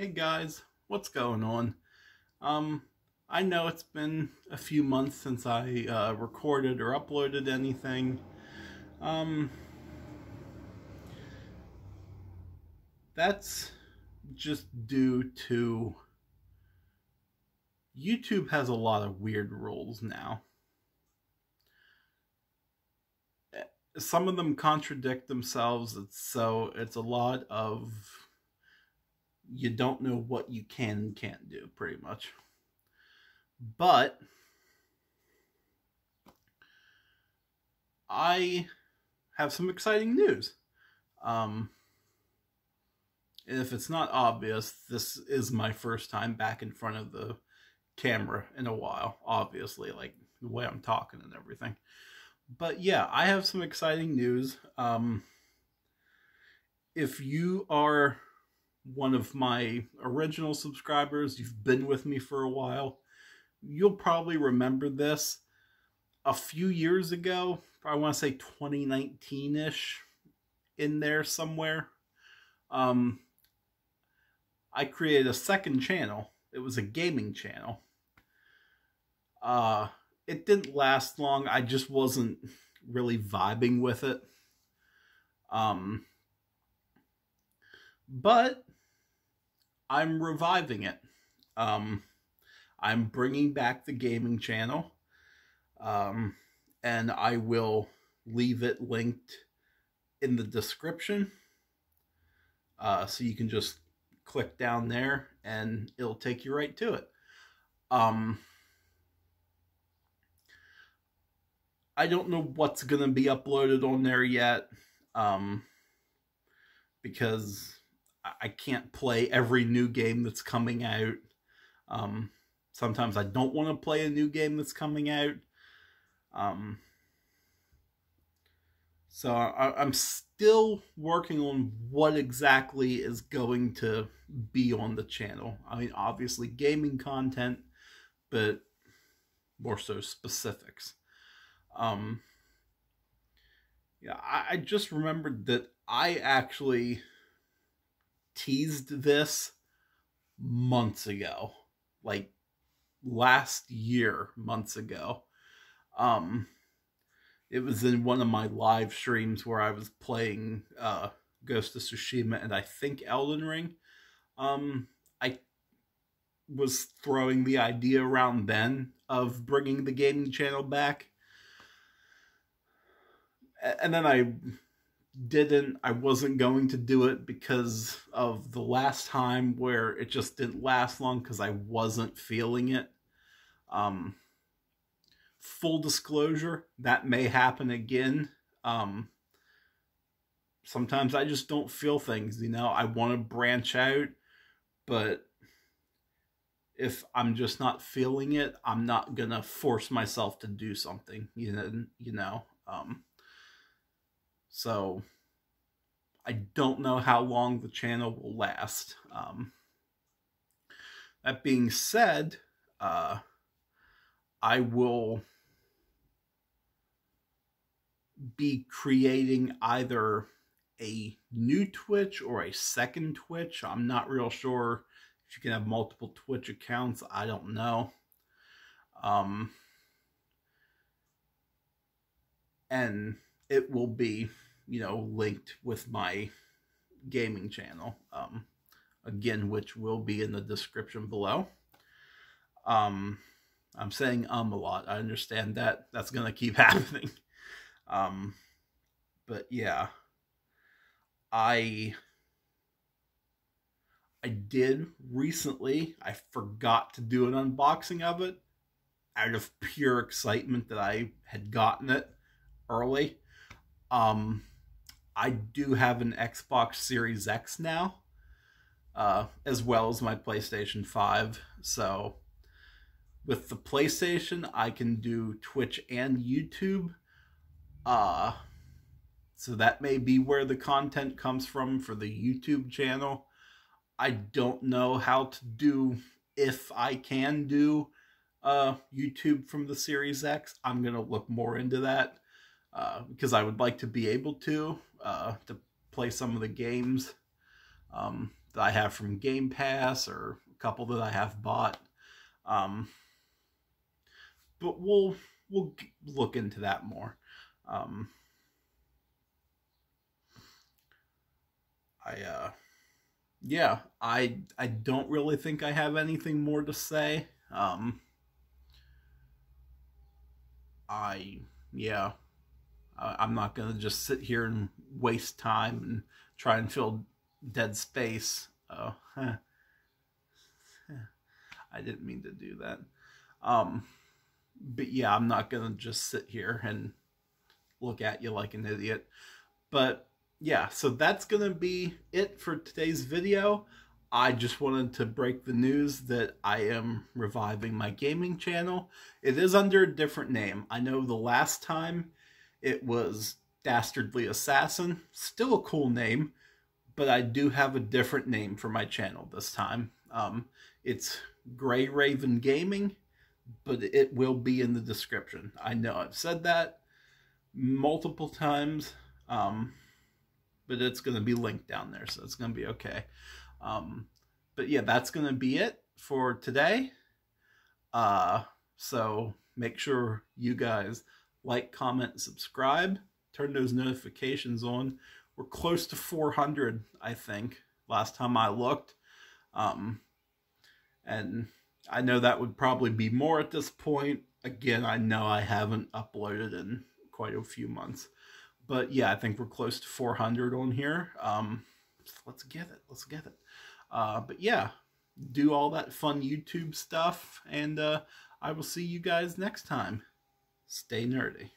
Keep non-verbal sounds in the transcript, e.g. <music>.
Hey guys, what's going on? Um, I know it's been a few months since I uh, recorded or uploaded anything. Um, that's just due to YouTube has a lot of weird rules now. Eh, some of them contradict themselves, it's, so it's a lot of you don't know what you can and can't do, pretty much. But I have some exciting news. Um, if it's not obvious, this is my first time back in front of the camera in a while, obviously, like the way I'm talking and everything. But yeah, I have some exciting news. Um, if you are one of my original subscribers, you've been with me for a while, you'll probably remember this. A few years ago, I want to say 2019 ish, in there somewhere, um, I created a second channel. It was a gaming channel. Uh, it didn't last long. I just wasn't really vibing with it. Um, but I'm reviving it. Um, I'm bringing back the gaming channel. Um, and I will leave it linked in the description. Uh, so you can just click down there and it'll take you right to it. Um, I don't know what's going to be uploaded on there yet. Um, because I can't play every new game that's coming out. Um, sometimes I don't want to play a new game that's coming out. Um, so I, am still working on what exactly is going to be on the channel. I mean, obviously gaming content, but more so specifics. Um, yeah, I, I just remembered that I actually teased this months ago, like last year, months ago. Um, it was in one of my live streams where I was playing uh, Ghost of Tsushima and I think Elden Ring. Um, I was throwing the idea around then of bringing the gaming channel back. And then I didn't I wasn't going to do it because of the last time where it just didn't last long because I wasn't feeling it. Um, full disclosure, that may happen again. Um, sometimes I just don't feel things, you know. I want to branch out, but if I'm just not feeling it, I'm not gonna force myself to do something, you know. You know. Um, so I don't know how long the channel will last. Um, that being said, uh, I will be creating either a new Twitch or a second Twitch. I'm not real sure if you can have multiple Twitch accounts. I don't know. Um, and it will be, you know, linked with my gaming channel. Um, again, which will be in the description below. Um, I'm saying um a lot. I understand that. That's going to keep <laughs> happening. Um, but yeah, I I did recently. I forgot to do an unboxing of it out of pure excitement that I had gotten it early. Um, I do have an Xbox Series X now, uh, as well as my PlayStation 5. So with the PlayStation, I can do Twitch and YouTube. Uh, so that may be where the content comes from for the YouTube channel. I don't know how to do, if I can do uh, YouTube from the Series X. I'm going to look more into that because I would like to be able to, uh, to play some of the games um, that I have from Game Pass or a couple that I have bought. Um, but we'll we'll look into that more. Um, I uh, yeah, I I don't really think I have anything more to say. Um, I yeah, I'm not gonna just sit here and waste time and try and fill dead space. Oh, huh. <laughs> I didn't mean to do that. Um, but yeah, I'm not gonna just sit here and look at you like an idiot. But yeah, so that's gonna be it for today's video. I just wanted to break the news that I am reviving my gaming channel. It is under a different name. I know the last time it was Dastardly Assassin, still a cool name, but I do have a different name for my channel this time. Um, it's Gray Raven Gaming, but it will be in the description. I know I've said that multiple times, um, but it's going to be linked down there, so it's going to be okay. Um, but yeah, that's going to be it for today. Uh, so make sure you guys like, comment, subscribe, turn those notifications on. We're close to 400, I think, last time I looked. Um, and I know that would probably be more at this point. Again, I know I haven't uploaded in quite a few months. But yeah, I think we're close to 400 on here. Um, let's get it. Let's get it. Uh, but yeah, do all that fun YouTube stuff. And uh, I will see you guys next time. Stay nerdy.